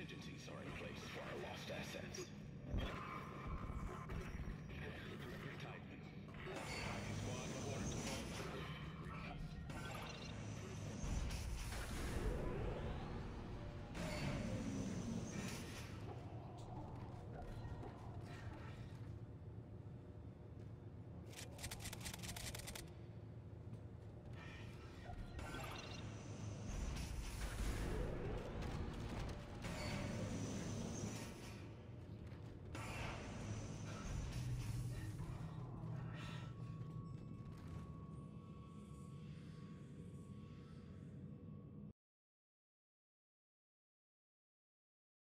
contingency, sorry.